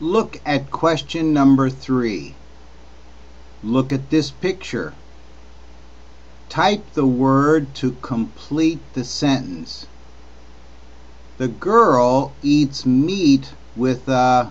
Look at question number three. Look at this picture. Type the word to complete the sentence. The girl eats meat with a